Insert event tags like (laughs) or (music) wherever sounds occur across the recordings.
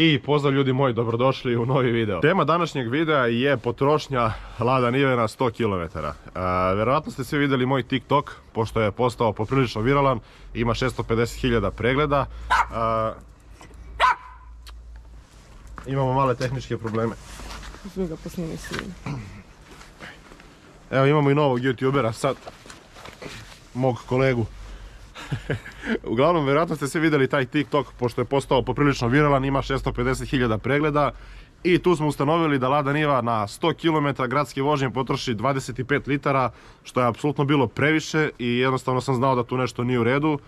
I pozdrav ljudi moji, dobrodošli u novi video. Tema današnjeg videa je potrošnja Lada Nive na 100 km. Vjerojatno ste svi vidjeli moj TikTok, pošto je postao poprilično viralan, ima 650.000 pregleda. E, imamo male tehničke probleme. Uzmi ga. Evo imamo i novog youtubera sad, mog kolegu. (laughs) Uglavnom, vjerojatno ste svi vidjeli taj TikTok, pošto je postao poprilično viralan, ima 650.000 pregleda. I tu smo ustanovili da Lada Niva na 100 km gradske vožnje potroši 25 litara, što je apsolutno bilo previše i jednostavno sam znao da tu nešto nije u redu.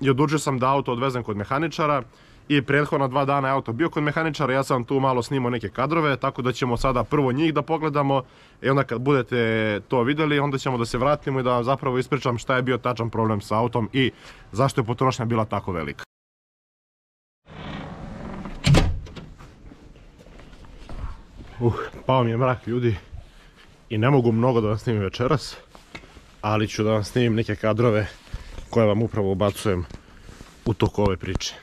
I odlučio sam da auto odvezem kod mehaničara i prethodna dva dana je auto bio kod mehaničara, ja sam tu malo snimao neke kadrove, tako da ćemo sada prvo njih da pogledamo i onda kad budete to vidjeli, onda ćemo da se vratimo i da vam zapravo ispričam šta je bio tačan problem sa autom i zašto je potrošnja bila tako velika. Uh, pao mi je mrak ljudi i ne mogu mnogo da vam snimim večeras, ali ću da vam snimim neke kadrove koje vam upravo ubacujem u toku ove priče.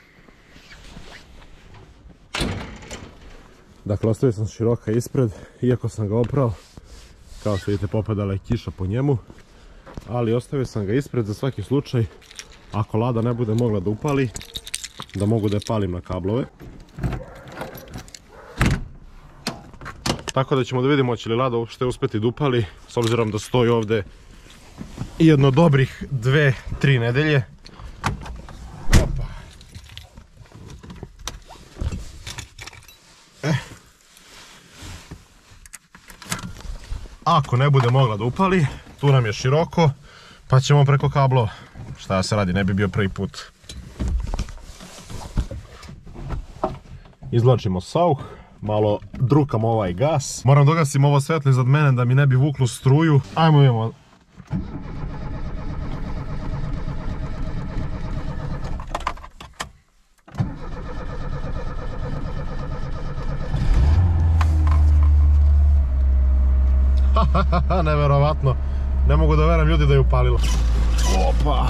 Dakle, ostavio sam široka ispred, iako sam ga oprao. Kao što vidite, popadala je kiša po njemu. Ali ostavio sam ga ispred za svaki slučaj. Ako lada ne bude mogla da upali, da mogu da je palim na kablove. Tako da ćemo da vidimo će li lada uopšte uspjeti da upali, s obzirom da stoji ovdje jedno dobrih dve, tri nedelje. Ako ne bude mogla da upali, tu nam je široko, pa ćemo preko kablo. Šta se radi, ne bi bio prvi put. Izvlačimo sauh, malo drukam ovaj gas. Moram dogasim ovo svetlo iznad mene da mi ne bi vuklo struju. Ajmo vidimo (laughs) Neverovatno. Ne mogu da veram ljudi da je upalilo. Opa.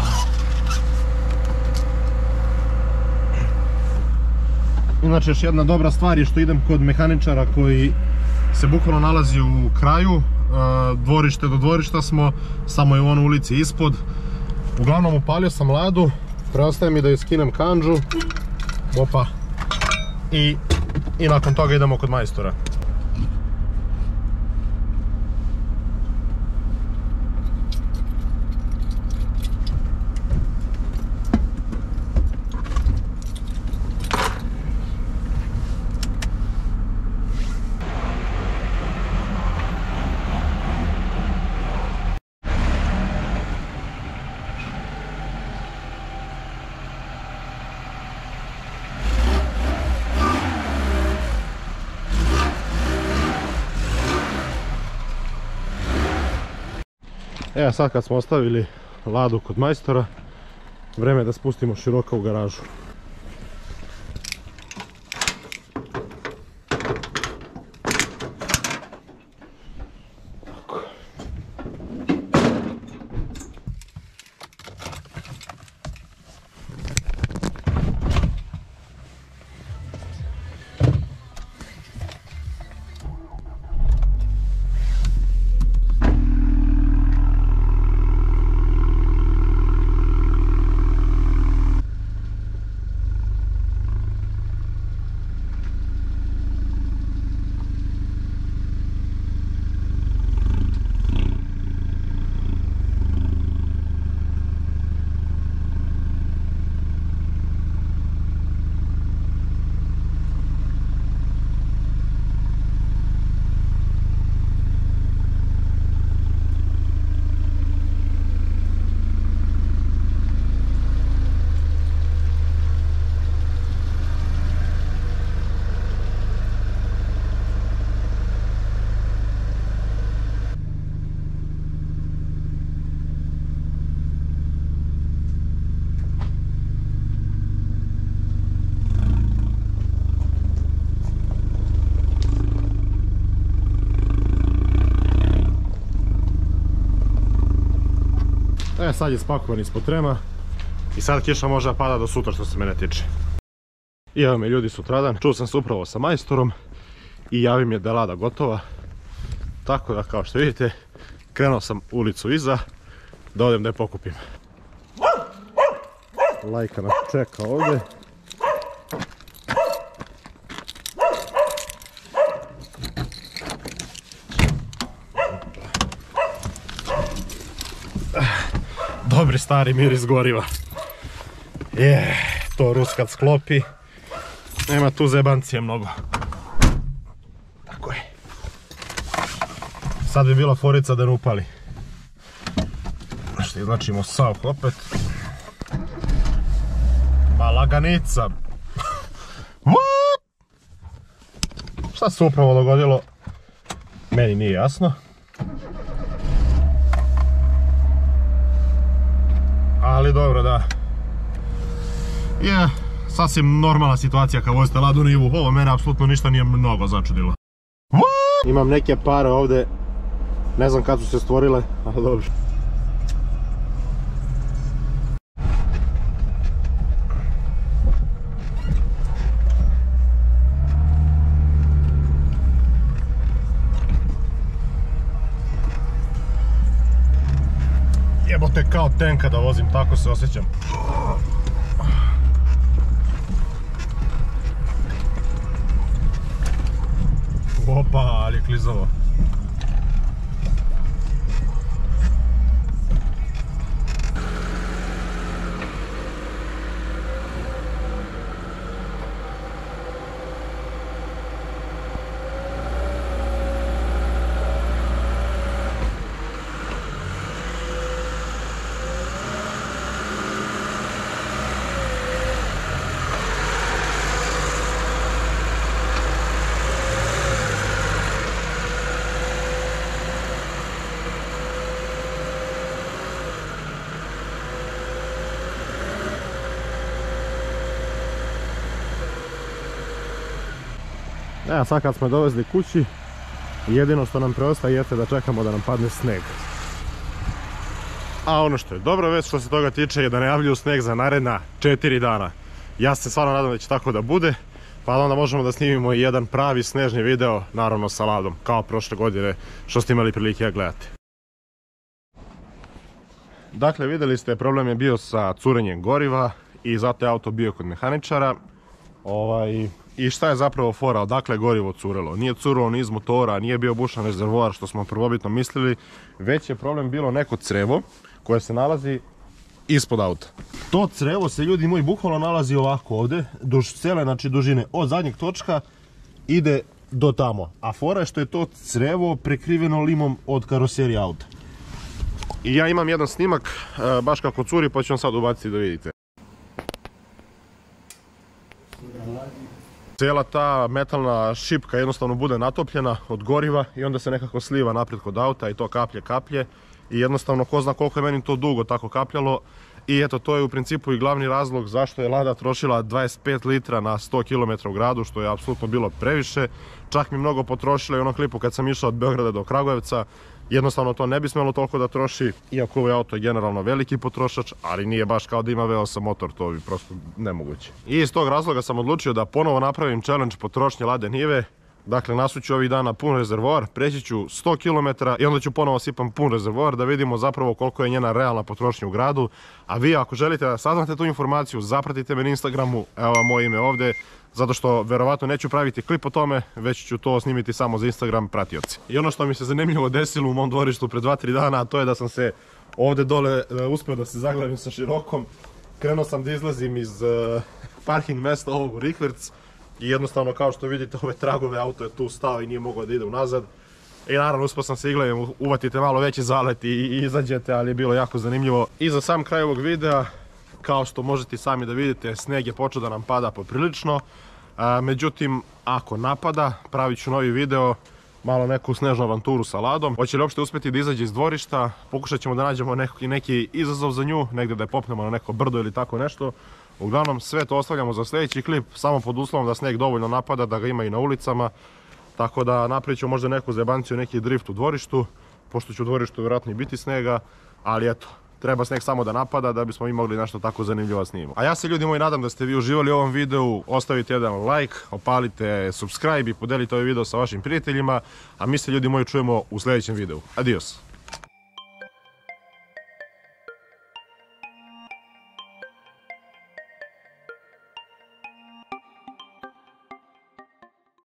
Inače još jedna dobra stvar je što idem kod mehaničara koji se bukvalno nalazi u kraju. E, dvorište do dvorišta smo, samo je u onoj ulici ispod. Uglavnom upalio sam ladu, preostaje mi da ju skinem kanđu. Opa. I, I nakon toga idemo kod majstora. Evo sad kad smo ostavili ladu kod majstora, vreme je da spustimo široka u garažu. E, sad je spakovan ispod trema i sad kiša može da pada do sutra što se mene tiče. I evo me ljudi sutradan, čuo sam se upravo sa majstorom i javi mi je da je lada gotova. Tako da kao što vidite, krenuo sam ulicu iza da odem da je pokupim. Lajka nas čeka ovdje. Stari miris goriva. Je, to Rus kad sklopi, nema tu zebancije mnogo. Tako je. Sad bi bila forica da ne upali. Što izlačimo sav opet. Ma laganica. (laughs) What? Šta se upravo dogodilo? Meni nije jasno. Ali dobro, da. Je, sasvim normalna situacija kad vozite Ladu Nivu. Ovo mene apsolutno ništa nije mnogo začudilo. Imam neke pare ovdje. Ne znam kad su se stvorile, ali dobro. Jebote kao tenka da vozim, tako se osjećam. Opa, ali je. Evo sad kad smo dovezli kući, jedino što nam preostaje jeste da čekamo da nam padne sneg. A ono što je dobra vest što se toga tiče je da najavljuju sneg za naredna 4 dana. Ja se stvarno nadam da će tako da bude, pa onda možemo da snimimo jedan pravi snežni video, naravno sa ladom, kao prošle godine što ste imali prilike gledati. Dakle, vidjeli ste, problem je bio sa curenjem goriva i zato je auto bio kod mehaničara. Ovaj, I šta je zapravo fora, odakle je gorivo curelo? Nije curilo ni iz motora, nije bio bušan rezervoar što smo prvobitno mislili, već je problem bilo neko crevo koje se nalazi ispod auta. To crevo se ljudi moji bukvalno nalazi ovako ovdje, duž cijele znači dužine od zadnjeg točka ide do tamo. A fora je što je to crevo prekriveno limom od karoserije auta. I ja imam jedan snimak, e, baš kako curi, pa ću vam sad ubaciti da vidite. Cijela ta metalna šipka jednostavno bude natopljena od goriva i onda se nekako sliva naprijed kod auta i to kaplje kaplje. I jednostavno ko zna koliko je meni to dugo tako kapljalo. I eto to je u principu i glavni razlog zašto je Lada trošila 25 litra na 100 km u gradu što je apsolutno bilo previše. Čak mi mnogo potrošila i u onom klipu kad sam išao od Beograda do Kragujevca jednostavno to ne bi smjelo toliko da troši, iako ovaj auto je generalno veliki potrošač, ali nije baš kao da ima V8 motor, to bi prosto nemoguće. I iz tog razloga sam odlučio da ponovo napravim challenge potrošnje Lade Nive, Dakle, nasuću ovih dana pun rezervoar, preći ću 100 km i onda ću ponovo sipam pun rezervoar da vidimo zapravo koliko je njena realna potrošnja u gradu. A vi ako želite da saznate tu informaciju, zapratite me na Instagramu, evo moje ime ovdje, zato što verovatno neću praviti klip o tome, već ću to snimiti samo za Instagram pratioci. I ono što mi se zanimljivo desilo u mom dvorištu pred 2-3 dana, to je da sam se ovdje dole e, uspio da se zaglavim sa širokom. Krenuo sam da izlazim iz e, parking mesta ovog u i jednostavno kao što vidite ove tragove auto je tu stao i nije mogao da ide unazad. I naravno uspio sam se iglavim, uvatite malo veći zalet i izađete, ali je bilo jako zanimljivo. I za sam kraj ovog videa kao što možete sami da vidite, sneg je počeo da nam pada poprilično. međutim, ako napada, pravit ću novi video, malo neku snežnu avanturu sa Ladom. Hoće li uopšte uspjeti da izađe iz dvorišta, pokušat ćemo da nađemo neki, neki izazov za nju, negdje da je popnemo na neko brdo ili tako nešto. Uglavnom, sve to ostavljamo za sljedeći klip, samo pod uslovom da sneg dovoljno napada, da ga ima i na ulicama. Tako da napravit ću možda neku zebanciju, neki drift u dvorištu, pošto će u dvorištu vjerojatno i biti snega, ali eto, Treba sneg samo da napada da bismo mi mogli nešto tako zanimljivo da snimimo. A ja se ljudi moji nadam da ste vi uživali u ovom videu, ostavite jedan like, opalite subscribe i podelite ovaj video sa vašim prijateljima, a mi se ljudi moji čujemo u sljedećem videu. Adios!